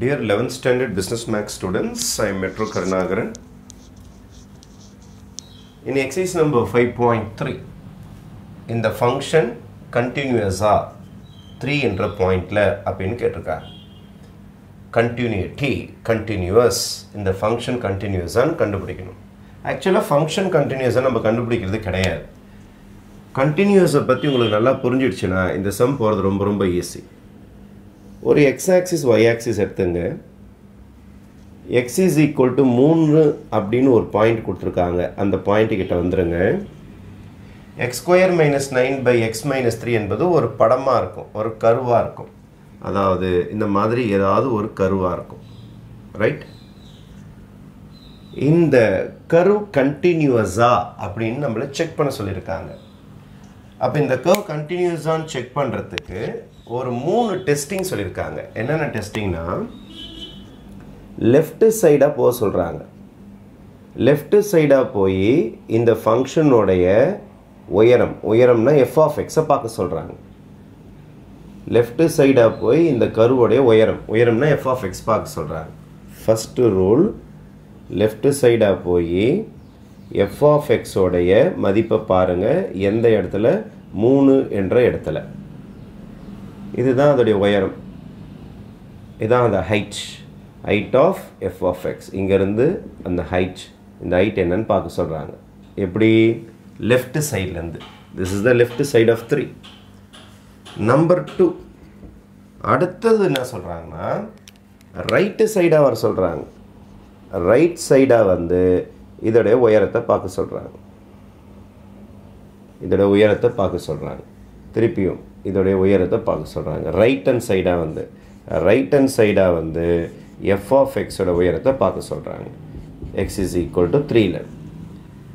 Dear 11th standard business max students, I am Metro Karnagaran. In exercise number 5.3, in the function continuous ஆ 3 என்ற பாயிண்டில் அப்படின்னு கேட்டிருக்காங்க continuity continuous இந்த function கண்டினியூஸான்னு கண்டுபிடிக்கணும். ஆக்சுவலாக ஃபங்க்ஷன் கண்டினியூஸாக நம்ம கண்டுபிடிக்கிறது கிடையாது. கண்டினியூஸை பற்றி உங்களுக்கு நல்லா புரிஞ்சிடுச்சுன்னா இந்த சம் போகிறது ரொம்ப ரொம்ப ஈஸி ஒரு எக்ஸ் ஆக்சிஸ் ஒய் ஆக்சிஸ் எடுத்துங்க. எக்ஸ் இஸ் ஈக்குவல் டு மூணு அப்படின்னு ஒரு பாயிண்ட் கொடுத்துருக்காங்க. அந்த பாயிண்ட் கிட்ட வந்துடுங்க X square minus nine by X minus three என்பது ஒரு படமாக இருக்கும் ஒரு கருவாக இருக்கும். அதாவது இந்த மாதிரி ஏதாவது ஒரு கருவாக இருக்கும். ரைட் இந்த கரு கண்டினியூவஸா அப்படின்னு நம்மளை செக் பண்ண சொல்லியிருக்காங்க. அப்போ இந்த கர்வ் கண்டினியூஸான்னு செக் பண்ணுறதுக்கு ஒரு மூணு டெஸ்டிங் சொல்லியிருக்காங்க. என்னென்ன டெஸ்டிங்னா லெஃப்ட் சைடாக போக சொல்கிறாங்க லெஃப்ட் சைடாக போய் இந்த ஃபங்க்ஷனுடைய உயரம் உயரம்னா எஃப் ஆஃப் எக்ஸை பார்க்க சொல்கிறாங்க லெஃப்ட் சைடாக போய் இந்த கருவுடைய உயரம் உயரம்னா எஃப் ஆஃப் எக்ஸ் பார்க்க சொல்கிறாங்க ஃபஸ்ட்டு ரூல் லெஃப்ட் சைடாக போய் எஃப் ஆஃப் எக்ஸோடைய மதிப்பை பாருங்கள் எந்த இடத்துல? மூணு என்ற இடத்துல. இதுதான் அதோடைய உயரம். இதுதான் அந்த height height of F of X இங்கேருந்து அந்த ஹைட் இந்த ஹைட் என்னன்னு பார்க்க சொல்கிறாங்க எப்படி? லெஃப்ட் சைட்லேருந்து this is the left side of three number two அடுத்தது என்ன சொல்கிறாங்கன்னா ரைட்டு சைடாக வர சொல்கிறாங்க ரைட் சைடாக வந்து இதோடைய உயரத்தை பார்க்க சொல்கிறாங்க இதோடைய உயரத்தை பார்க்க சொல்கிறாங்க திருப்பியும் இதோடைய உயரத்தை பார்க்க சொல்கிறாங்க ரைட் ஹண்ட் சைடாக வந்து ரைட் ஹண்ட் சைடாக வந்து எஃப் ஆஃப் எக்ஸோட உயரத்தை பார்க்க சொல்கிறாங்க எக்ஸ் இஸ் ஈக்குவல் டு த்ரீல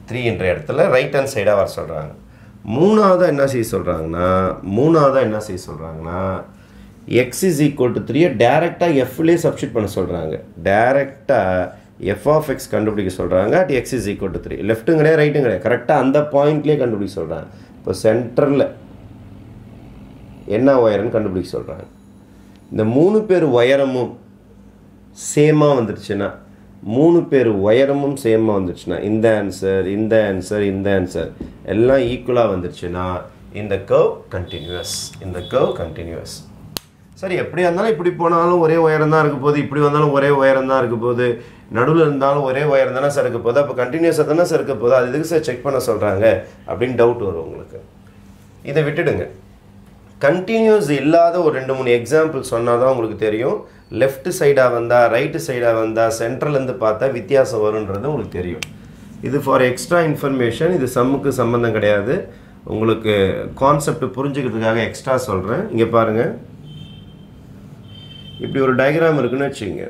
த்ரீன்ற இடத்துல ரைட் ஹேண்ட் சைடாக வர சொல்கிறாங்க மூணாவதாக என்ன செய்ய சொல்கிறாங்கன்னா மூணாவதாக என்ன செய்ய சொல்கிறாங்கன்னா எக்ஸ் இஸ் ஈக்குவல் டு த்ரீயை டேரெக்டாக எஃப்லேயே சப்ஸ்டியூட் பண்ண சொல்கிறாங்க டேரெக்டாக எஃப் ஆஃப் எக்ஸ் கண்டுபிடிக்க சொல்கிறாங்க at X is equal to three லெஃப்ட்டும் கிடையாது ரைட்டும் கிடையாது கரெக்டாக அந்த பாயிண்ட்லேயே கண்டுபிடிக்க சொல்கிறாங்க இப்போ சென்டரில் என்ன ஒயர்னு கண்டுபிடிக்க சொல்கிறாங்க இந்த மூணு பேர் உயரமும் சேமாக வந்துருச்சுன்னா மூணு பேர் உயரமும் சேமாக வந்துருச்சுன்னா இந்த ஆன்சர் இந்த ஆன்சர் இந்த ஆன்சர் எல்லாம் ஈக்குவலாக வந்துருச்சுன்னா இந்த கர்வ் கண்டினியூஸ் இந்த கர்வ் கண்டினியூஸ் சரி எப்படியா இருந்தாலும் இப்படி போனாலும் ஒரே உயரம் தான் இருக்க போகுது. இப்படி வந்தாலும் ஒரே உயரம் தான் இருக்க போகுது. நடுவில் இருந்தாலும் ஒரே உயரம் தானே சார் இருக்க போகுது. அப்போ கண்டினியூஸாக தானே சார் இருக்க போகுது. அது எதுக்கு சார் செக் பண்ண சொல்கிறாங்க அப்படின்னு டவுட் வரும் உங்களுக்கு. இதை விட்டுடுங்க. கண்டினியூஸ் இல்லாத ஒரு ரெண்டு மூணு எக்ஸாம்பிள் சொன்னால் தான் உங்களுக்கு தெரியும். லெஃப்ட் சைடாக வந்தால் ரைட்டு சைடாக வந்தால் சென்ட்ரலேருந்து பார்த்தா வித்தியாசம் வருன்றது உங்களுக்கு தெரியும். இது ஃபார் எக்ஸ்ட்ரா இன்ஃபர்மேஷன் இது சம்முக்கு சம்மந்தம் கிடையாது. உங்களுக்கு கான்செப்ட் புரிஞ்சுக்கிறதுக்காக எக்ஸ்ட்ரா சொல்கிறேன் இங்கே பாருங்கள் இப்படி ஒரு டயக்ராம் இருக்குன்னு வச்சுங்க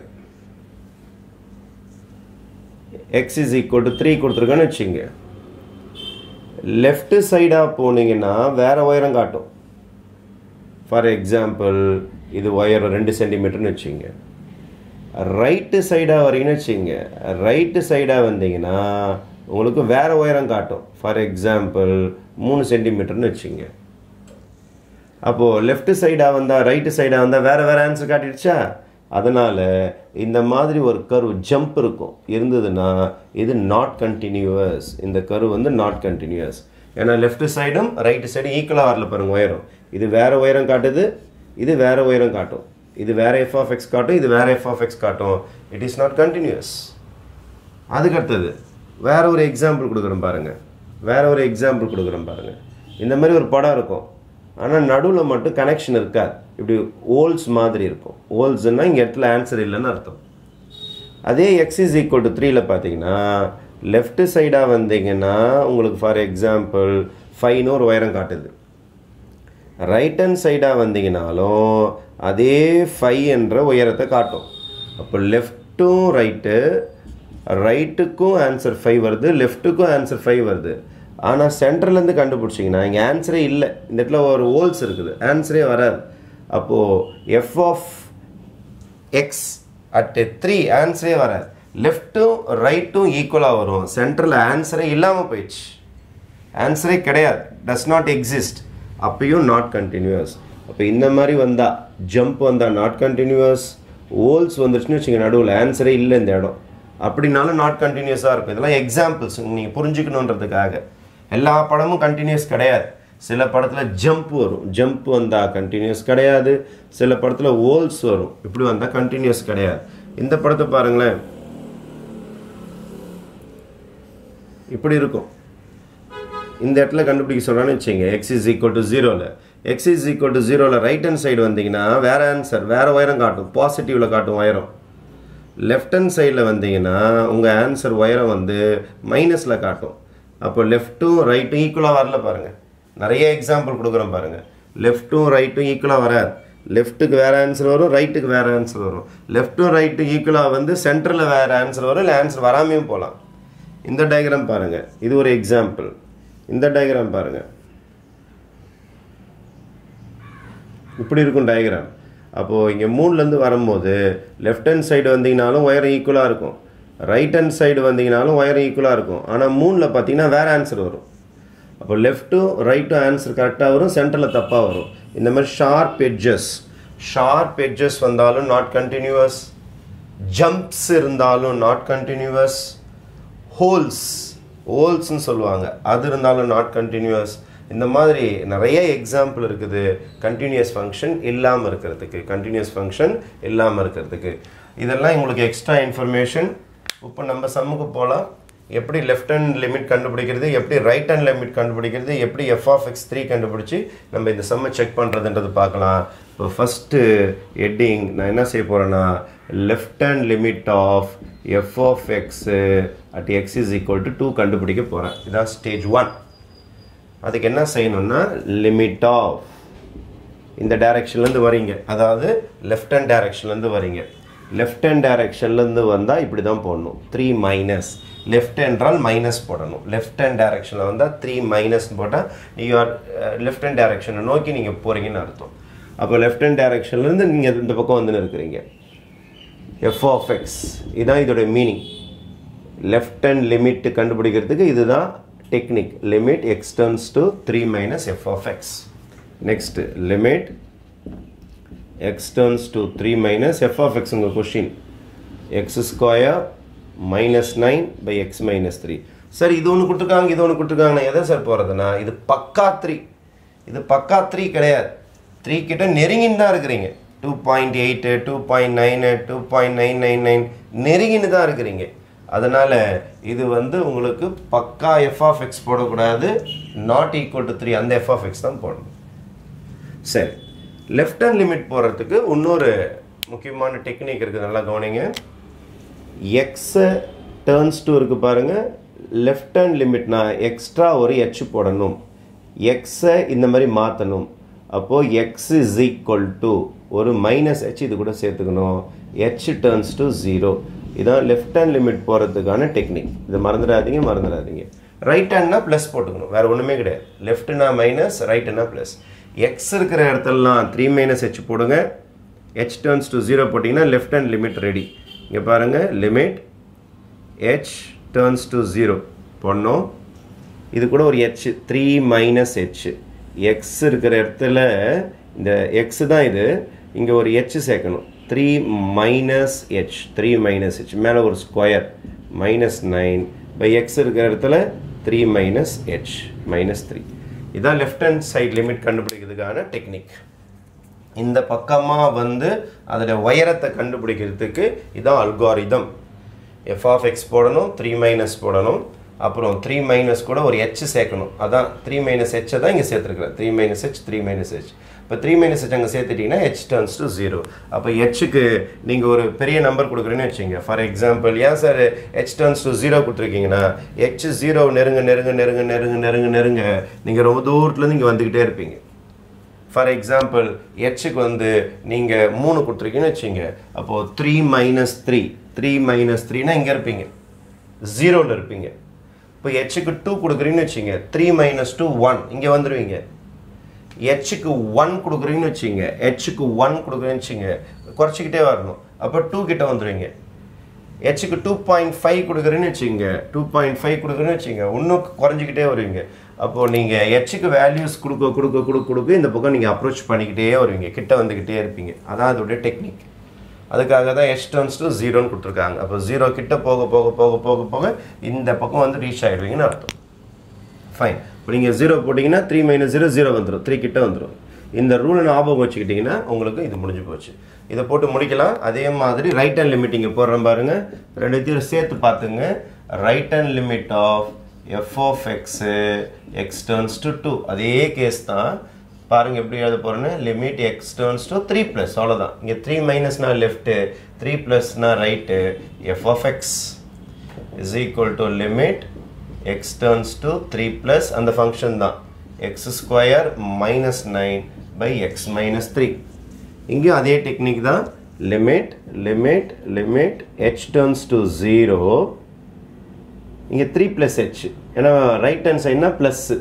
X is equal to three கொடுத்துருக்கேன்னு வச்சுங்க லெஃப்ட் சைடாக போனீங்கன்னா வேறு உயரம் காட்டும். ஃபார் எக்ஸாம்பிள் இது உயரம் ரெண்டு சென்டிமீட்டர்னு வச்சுங்க ரைட்டு சைடாக வரீங்கன்னு வச்சுங்க ரைட்டு சைடாக வந்தீங்கன்னா உங்களுக்கு வேறு உயரம் காட்டும். ஃபார் எக்ஸாம்பிள் மூணு சென்டிமீட்டர்னு வச்சுங்க அப்போது லெஃப்ட் சைடாக வந்தால் ரைட்டு சைடாக வந்தால் வேறு வேறு ஆன்சர் காட்டிடுச்சா? அதனால் இந்த மாதிரி ஒரு கரு ஜம்ப் இருக்கும். இருந்ததுன்னா இது நாட் கண்டினியூவஸ் இந்த கரு வந்து நாட் கண்டினியூவஸ் ஏன்னா லெஃப்ட் சைடும் ரைட்டு சைடும் ஈக்குவலாக வரல பாருங்கள் உயரம். இது வேறு உயரம் காட்டுது இது வேறு உயரம் காட்டும். இது வேறு எஃப் ஆஃப் எக்ஸ் காட்டும் இது வேறு எஃப் ஆஃப் எக்ஸ் காட்டும். இட் இஸ் நாட் கண்டினியூஸ் அதுக்கடுத்தது வேறு ஒரு எக்ஸாம்பிள் கொடுக்குறேன் பாருங்கள் வேற ஒரு எக்ஸாம்பிள் கொடுக்குறேன் பாருங்கள் இந்த மாதிரி ஒரு படம் இருக்கும். ஆனால் நடுவில் மட்டும் கனெக்ஷன் இருக்காது. இப்படி ஓல்ஸ் மாதிரி இருக்கும். ஓல்ஸ்னால் இங்கே இடத்துல ஆன்சர் இல்லைன்னு அர்த்தம். அதே எக்ஸ் இஸ் ஈக்குவல் டு த்ரீயில் பார்த்தீங்கன்னா லெஃப்ட் சைடாக வந்தீங்கன்னா உங்களுக்கு ஃபார் எக்ஸாம்பிள் ஃபைவ்னு ஒரு உயரம் காட்டுது. ரைட் ஹேண்ட் சைடாக வந்தீங்கனாலும் அதே ஃபை என்ற உயரத்தை காட்டும். அப்போ லெஃப்ட்டும் ரைட்டு ரைட்டுக்கும் ஆன்சர் ஃபைவ் வருது லெஃப்ட்டுக்கும் ஆன்சர் ஃபைவ் வருது. ஆனால் சென்டர்லேருந்து கண்டுபிடிச்சிங்கன்னா இங்கே ஆன்சரே இல்லை. இந்த இடத்துல ஒரு ஹோல்ஸ் இருக்குது. ஆன்சரே வராது. அப்போது F of X at three ஆன்சரே வராது. லெஃப்ட்டும் ரைட்டும் ஈக்குவலாக வரும். சென்டரில் ஆன்சரே இல்லாமல் போயிடுச்சு. ஆன்சரே கிடையாது. டஸ் நாட் எக்ஸிஸ்ட் அப்பயும் நாட் கண்டினியூஸ் அப்போ இந்த மாதிரி வந்தால் ஜம்ப் வந்தால் நாட் கண்டினியூஸ் ஹோல்ஸ் வந்துருச்சுன்னு வச்சுங்க நடுவில் ஆன்சரே இல்லை இந்த இடம். அப்படின்னாலும் நாட் கண்டினியூஸாக இருக்கும். இதெல்லாம் எக்ஸாம்பிள்ஸ் நீங்கள் புரிஞ்சுக்கணுன்றதுக்காக. எல்லா படமும் கண்டினியூஸ் கிடையாது. சில படத்தில் ஜம்ப் வரும். ஜம்ப் வந்தால் கண்டினியூஸ் கிடையாது. சில படத்தில் ஓல்ஸ் வரும். இப்படி வந்தால் கண்டினியூஸ் கிடையாது. இந்த படத்தை பாருங்களேன். இப்படி இருக்கும். இந்த இடத்துல கண்டுபிடிக்க சொல்கிறான்னு வச்சுங்க எக்ஸ் இஸ் ஈக்குவல் டு ஜீரோவில் எக்ஸ் இஸ் ஈக்குவல் டு ஜீரோவில் ரைட் ஹேண்ட் சைடு வந்தீங்கன்னா வேறு ஆன்சர் வேறு உயரம் காட்டும். பாசிட்டிவில் காட்டும் உயரம். லெஃப்ட் ஹேண்ட் சைடில் வந்தீங்கன்னா உங்கள் ஆன்சர் உயரம் வந்து மைனஸில் காட்டும். அப்போ லெஃப்ட்டும் ரைட்டும் ஈக்குவலாக வரல பாருங்கள் நிறைய எக்ஸாம்பிள் கொடுக்குறோம் பாருங்கள் லெஃப்ட்டும் ரைட்டும் ஈக்குவலாக வராது. லெஃப்ட்டுக்கு வேறு ஆன்சர் வரும் ரைட்டுக்கு வேறு ஆன்சர் வரும். லெஃப்ட்டும் ரைட்டும் ஈக்குவலாக வந்து சென்டரில் வேறு ஆன்சர் வரும் இல்லை ஆன்சர் வராமையும் போகலாம் இந்த டயக்ராம் பாருங்கள் இது ஒரு எக்ஸாம்பிள் இந்த டயக்ராம் பாருங்கள் இப்படி இருக்கும் டயக்ராம் அப்போது இங்கே மூணுலேருந்து வரும்போது லெஃப்ட் ஹேண்ட் சைடு வந்தீங்கனாலும் ஒயர் ஈக்குவலாக இருக்கும். ரைட் ஹேண்ட் சைடு வந்தீங்கனாலும் ஒயர் ஈக்குவலாக இருக்கும். ஆனால் மூணில் பார்த்தீங்கன்னா வேறு ஆன்சர் வரும். அப்போ லெஃப்ட்டும் ரைட்டும் ஆன்சர் கரெக்டாக வரும் சென்டரில் தப்பாக வரும். இந்த மாதிரி ஷார்ப் எட்ஜஸ் ஷார்ப் எட்ஜஸ் வந்தாலும் நாட் கண்டினியூவஸ் ஜம்ப்ஸ் இருந்தாலும் நாட் கண்டினியூவஸ் ஹோல்ஸ் ஹோல்ஸ்னு சொல்லுவாங்க. அது இருந்தாலும் நாட் கண்டினியூவஸ் இந்த மாதிரி நிறைய எக்ஸாம்பிள் இருக்குது. கண்டினியூஸ் ஃபங்க்ஷன் இல்லாமல் இருக்கிறதுக்கு. கண்டினியூஸ் ஃபங்க்ஷன் இல்லாமல் இருக்கிறதுக்கு. இதெல்லாம் உங்களுக்கு எக்ஸ்ட்ரா இன்ஃபர்மேஷன் இப்போ நம்ம சம்முக்கு போகலாம் எப்படி லெஃப்ட் ஹேண்ட் லிமிட் கண்டுபிடிக்கிறது எப்படி ரைட் ஹேண்ட் லிமிட் கண்டுபிடிக்கிறது எப்படி எஃப் ஆஃப் எக்ஸ் த்ரீ கண்டுபிடிச்சி நம்ம இந்த சம்மை செக் பண்ணுறதுன்றது பார்க்கலாம். இப்போ ஃபஸ்ட்டு ஹெட்டிங் நான் என்ன செய்ய போகிறேன்னா left hand limit of F of X at X is equal to two கண்டுபிடிக்க போகிறேன் இதான் ஸ்டேஜ் ஒன் அதுக்கு என்ன செய்யணும்னா லிமிட் ஆஃப் இந்த டைரக்ஷன்லேருந்து வரீங்க. அதாவது லெஃப்ட் ஹேண்ட் டைரக்ஷன்லேருந்து வரீங்க. லெஃப்ட் ஹேண்ட் டைரக்ஷன்லேருந்து வந்தால் இப்படி தான் போடணும். த்ரீ மைனஸ் லெஃப்ட் என்றால் மைனஸ் போடணும். லெஃப்ட் ஹேண்ட் டைரக்ஷனில் வந்தால் த்ரீ மைனஸ் போட்டால் யூஆர் லெஃப்ட் ஹேண்ட் டைரக்ஷனை நோக்கி நீங்கள் போகிறீங்கன்னு அர்த்தம். அப்போ லெஃப்ட் ஹேண்ட் டைரெக்ஷன்லேருந்து நீங்கள் இந்த பக்கம் வந்துன்னு இருக்கிறீங்க. எஃப் ஆஃப் எக்ஸ் இதுதான் இதோடைய மீனிங் லெஃப்ட் ஹேண்ட் லிமிட் கண்டுபிடிக்கிறதுக்கு இதுதான் technique limit X turns to three minus F of X next limit X turns to three minus F of X உங்கள் question X square minus nine by X minus three sir இது ஒன்று கொடுத்துருக்காங்க இது ஒன்று கொடுத்துருக்காங்க. எதை சார் போகிறதுனா இது பக்கா த்ரீ இது பக்கா த்ரீ கிடையாது. த்ரீ கிட்ட நெருங்கின்னு தான் இருக்கிறீங்க. Two point eight two point nine two point nine nine nine நெருங்கின்னு தான் இருக்கிறீங்க. அதனால் இது வந்து உங்களுக்கு பக்கா எஃப் ஆஃப் எக்ஸ் போடக்கூடாது. நாட் ஈக்குவல் டு த்ரீ அந்த எஃப் ஆஃப் எக்ஸ் தான் போடணும். சரி லெஃப்ட் ஹேண்ட் லிமிட் போடுறதுக்கு இன்னொரு முக்கியமான டெக்னிக் இருக்குது நல்லா கவனிங்க. எக்ஸை டேர்ன்ஸ் டூ இருக்குது பாருங்கள் லெஃப்ட் ஹேண்ட் லிமிட்னா எக்ஸ்ட்ரா ஒரு எச் போடணும். எக்ஸை இந்த மாதிரி மாற்றணும் அப்போது எக்ஸ் இஸ் ஈக்குவல் டு ஒரு மைனஸ் ஹெச் இது கூட சேர்த்துக்கணும். ஹெச் டேர்ன்ஸ் டு ஜீரோ இதான் லெஃப்ட் ஹேண்ட் லிமிட் போகிறதுக்கான டெக்னிக் இதை மறந்துடாதீங்க மறந்துடாதீங்க. ரைட் ஹேண்ட்னா ப்ளஸ் போட்டுக்கணும். வேறு ஒன்றுமே கிடையாது. லெஃப்ட்னா மைனஸ் ரைட்டுனா ப்ளஸ் எக்ஸ் இருக்கிற இடத்துலலாம் த்ரீ மைனஸ் ஹெச் போடுங்க. ஹெச் டர்ன்ஸ் டு ஜீரோ போட்டிங்கன்னா லெஃப்ட் ஹேண்ட் லிமிட் ரெடி இங்கே பாருங்கள் limit H turns to zero பண்ணோம் இது கூட ஒரு H three minus H X இருக்கிற இடத்துல இந்த எக்ஸ் தான் இது. இங்கே ஒரு ஹெச் சேர்க்கணும். Three minus H three minus H மேலே ஒரு square minus nine by X இருக்கிற இடத்துல three minus H minus three இதான் லெஃப்ட் ஹேண்ட் சைட் லிமிட் கண்டுபிடிக்கிறதுக்கான டெக்னிக் இந்த பக்கமாக வந்து அதோட உயரத்தை கண்டுபிடிக்கிறதுக்கு இதான் அல்காரிதம் எஃப் ஆஃப் எக்ஸ் போடணும் த்ரீ மைனஸ் போடணும். அப்புறம் த்ரீ மைனஸ் கூட ஒரு ஹெச் சேர்க்கணும். அதான் த்ரீ மைனஸ் ஹெச்சை தான் இங்கே சேர்த்துருக்குறேன் three minus H three minus H இப்போ த்ரீ மைனஸ் ஹெச் அங்கே சேர்த்துட்டிங்கன்னா ஹெச் டர்ன்ஸ் டு ஜீரோ அப்போ ஹெச்சுக்கு நீங்கள் ஒரு பெரிய நம்பர் கொடுக்குறேன்னு வச்சுங்க ஃபார் எக்ஸாம்பிள் ஏன் sir H turns to zero கொடுத்துருக்கீங்கன்னா H zero நெருங்க நெருங்க நெருங்க நெருங்க நெருங்க நெருங்க நீங்கள் ரொம்ப தூரத்துலேருந்து இங்கே வந்துக்கிட்டே இருப்பீங்க. ஃபார் எக்ஸாம்பிள் ஹெச்சுக்கு வந்து நீங்கள் மூணு கொடுத்துருக்கீங்கன்னு வச்சுங்க அப்போது three minus three three minus த்ரீனா இங்கே இருப்பீங்க. ஜீரோவில் இருப்பீங்க. இப்போ ஹெச்சுக்கு டூ கொடுக்குறீங்கன்னு வச்சுங்க த்ரீ மைனஸ் டூ ஒன் இங்கே வந்துடுவீங்க ஹெச்சுக்கு ஒன் கொடுக்குறீங்கன்னு வச்சுங்க ஹெச்சுக்கு ஒன் கொடுக்குறீங்கன்னு வச்சுங்க குறைச்சிக்கிட்டே வரணும். அப்போ டூ கிட்ட வந்துடுவீங்க ஹெச்சுக்கு டூ பாயிண்ட் ஃபைவ் கொடுக்குறேன்னு வச்சுங்க டூ பாயிண்ட் ஃபைவ் கொடுக்குறேன்னு வச்சுங்க இன்னும் குறைஞ்சிக்கிட்டே வருவீங்க. அப்போது நீங்கள் ஹெச்சுக்கு வேல்யூஸ் கொடுக்க கொடுக்க கொடுக்க கொடுக்க இந்த பக்கம் நீங்கள் அப்ரோச் பண்ணிக்கிட்டே வருவீங்க. கிட்ட வந்துக்கிட்டே இருப்பீங்க. அதான் அதோடைய டெக்னிக் அதுக்காக தான் ஹெச் டர்ன்ஸ் டு ஜீரோன்னு கொடுத்துருக்காங்க. அப்போ ஜீரோ கிட்ட போக போக போக போக போக இந்த பக்கம் வந்து ரீச் ஆகிடுவீங்கன்னு அர்த்தம். ஃபைன் இப்போ நீங்கள் ஜீரோ போட்டிங்கன்னா த்ரீ மைனஸ் ஜீரோ ஜீரோ வந்துடும் த்ரீ கிட்ட வந்துடும் இந்த ரூலை ஞாபகம் வச்சுக்கிட்டிங்கன்னா உங்களுக்கு இது முடிஞ்சு போச்சு. இதை போட்டு முடிக்கலாம். அதே மாதிரி ரைட் ஹேண்ட் லிமிட் இங்கே போடுறேன் பாருங்கள் ரெண்டுத்தையும் சேர்த்து பார்த்துங்க. Right hand limit of F of X X to to அதே கேஸ் தான். பாருங்கள் எப்படி எழுத போகிறேன்னு limit X turns to three plus அவ்வளோதான் இங்கே த்ரீ மைனஸ்னா left three ப்ளஸ்னா right F of X is equal to limit X turns to three plus அந்த ஃபங்க்ஷன் தான். X square minus nine by X minus three இங்கேயும் அதே technique தான். Limit limit limit H turns to zero இங்கே three plus H ஏன்னா right hand சைட்னா plus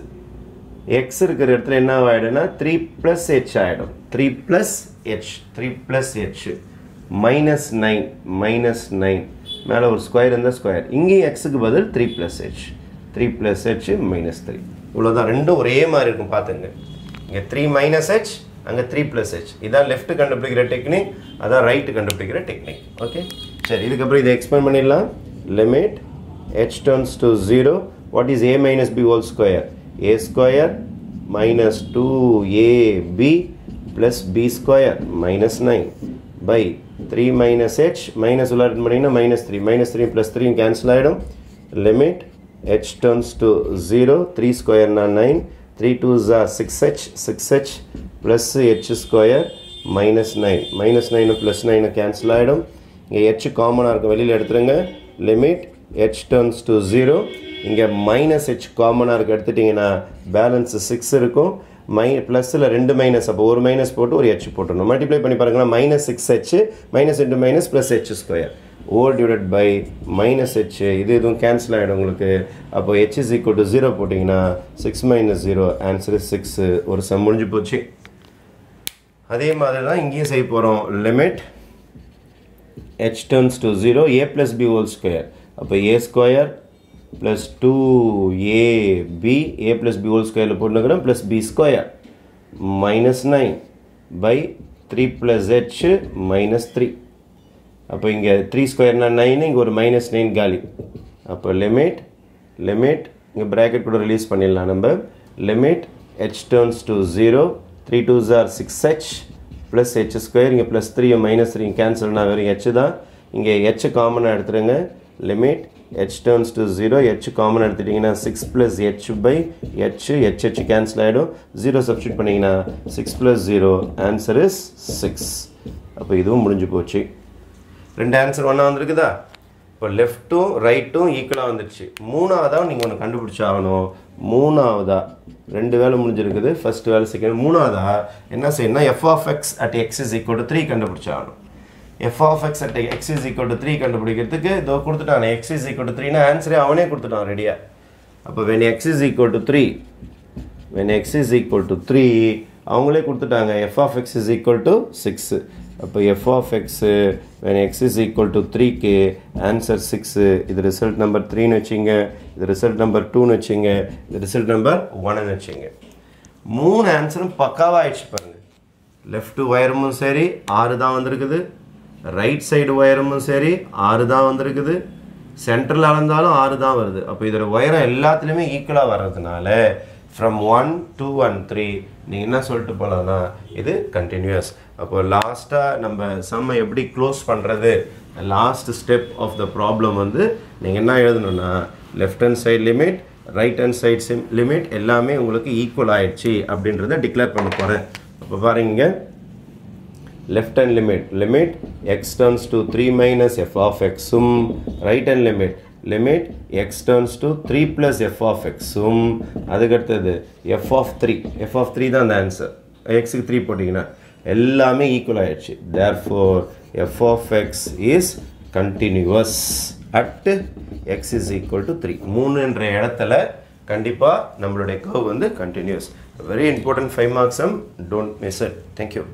X இருக்கிற இடத்துல என்ன ஆகிடும்னா த்ரீ ப்ளஸ் ஹெச் ஆகிடும் three plus H three plus H minus nine minus nine மேலே ஒரு ஸ்கொயர் இருந்தால் ஸ்கொயர் இங்கேயும் எக்ஸுக்கு பதில் three plus H three plus H minus three இவ்வளோதான் ரெண்டும் ஒரே மாதிரி இருக்கும். பார்த்துங்க. இங்கே த்ரீ மைனஸ் ஹெச் அங்கே த்ரீ ப்ளஸ் ஹெச் இதான் லெஃப்ட் கண்டுபிடிக்கிற டெக்னிக் அதான் ரைட்டு கண்டுபிடிக்கிற டெக்னிக் ஓகே சரி இதுக்கப்புறம் இதை எக்ஸ்பிளைன் பண்ணிடலாம். Limit H turns to zero what is A minus B whole square A square minus two A B plus B square minus nine by three minus H minus உள்ள பண்ணிங்கன்னா minus three minus three plus three cancel ஆகிடும் limit H turns to zero three ஸ்கொயர்னா nine three two Jha six H six H plus H square minus nine minus nine plus nine cancel ஆகிடும் இங்கே H காமனாக இருக்கும் வெளியில் எடுத்துருங்க. Limit H turns to zero இங்கே minus H காமனாக இருக்க. எடுத்துட்டிங்கன்னா பேலன்ஸ் சிக்ஸ் இருக்கும். மை ப்ளஸில் ரெண்டு மைனஸ் அப்போ ஒரு மைனஸ் போட்டு ஒரு ஹெச் போட்டுடணும். மல்டிப்ளை பண்ணி பாருங்கன்னா minus six H minus into minus plus H square over divide by minus H இது எதுவும் கேன்சல் ஆகிடும் உங்களுக்கு. அப்போ H is equal to zero போட்டிங்கன்னா six minus zero answer six ஒரு செம் முடிஞ்சு போச்சு. அதே மாதிரி தான் இங்கேயும் செய்ய போகிறோம் limit H turns to zero A plus B whole square அப்போ A square plus two A B A plus B whole ஸ்கொயரில் போட்டுக்கிறோம் plus B square minus nine by three plus H minus three அப்போ இங்கே three ஸ்கொயர்னா nine இங்கே ஒரு minus nine காலி. அப்போ limit limit இங்கே bracket கூட ரிலீஸ் பண்ணிடலாம் நம்ம. Limit H turns to zero three two jar six H plus H square இங்கே ப்ளஸ் த்ரீ மைனஸ் த்ரீ கேன்சல்னா வெறும் ஹெச் தான். இங்கே ஹெச் காமனாக எடுத்துருங்க. Limit H turns to zero H common எடுத்துட்டிங்கன்னா six plus H by H H H cancel ஆகிடும் zero substitute பண்ணிங்கன்னா six plus zero answer is six அப்போ இதுவும் முடிஞ்சு போச்சு. ரெண்டு ஆன்சர் ஒன்றா வந்திருக்குதா? இப்போ லெஃப்ட்டும் ரைட்டும் ஈக்குவலாக வந்துடுச்சு. மூணாவதாக நீங்கள் ஒன்று கண்டுபிடிச்சாகணும் மூணாவதா? ரெண்டு வேலை முடிஞ்சிருக்குது. ஃபர்ஸ்ட் வேலை செகண்ட் மூணாவதா? என்ன செய்யணும்னா f of x at x is equal to three கண்டுபிடிச்சாகணும் f of x at x is equal to three கண்டுபிடிக்கிறதுக்கு இதோ கொடுத்துட்டான். எக்ஸ் இஸ் ஈக்குவல் டு த்ரீனா ஆன்சரே அவனே கொடுத்துட்டான் ரெடியாக அப்போ when X is equal to three when X is equal to three அவங்களே கொடுத்துட்டாங்க. F of X is equal to six அப்போ F of X when X is equal to த்ரீக்கு ஆன்சர் சிக்ஸு இது ரிசல்ட் நம்பர் த்ரீன்னு வச்சுங்க இது result number டூன்னு வச்சுங்க இது ரிசல்ட் நம்பர் ஒன்னு வச்சுங்க. மூணு ஆன்சரும் பக்காவாக ஆயிடுச்சு பாருங்க. லெஃப்ட் ஒயரமும் சரி ஆறு தான் வந்திருக்குது. ரைட் சைடு ஒயரமும் சரி ஆறு தான் வந்திருக்குது. சென்டரில் அளந்தாலும் ஆறு தான் வருது. அப்போ இதோட ஒயரம் எல்லாத்துலேயுமே ஈக்குவலாக வர்றதுனால from one two and three நீங்கள் என்ன சொல்லிட்டு போகலாம்னா இது கண்டினியூஸ் அப்போ லாஸ்ட்டாக நம்ம செம்மை எப்படி க்ளோஸ் பண்ணுறது last step of the problem வந்து நீங்கள் என்ன எழுதணும்னா left hand side limit right hand side sum limit எல்லாமே உங்களுக்கு ஈக்குவல் ஆயிடுச்சு அப்படின்றத டிக்ளேர் பண்ண போகிறேன் அப்போ பாருங்க. Left hand limit limit X turns turns to 3 minus f of x sum right limit limit x turns to 3 plus f of x. sum அதுக்கடுத்தது f of 3 f of 3 தான் அந்த ஆன்சர் எக்ஸுக்கு த்ரீ போட்டிங்கன்னா எல்லாமே ஈக்குவல் ஆயிடுச்சு. Therefore F of X is continuous at X is equal to three மூணுன்ற இடத்துல கண்டிப்பாக நம்மளுடைய கர்வ் வந்து continuous very important five marks don't miss it thank you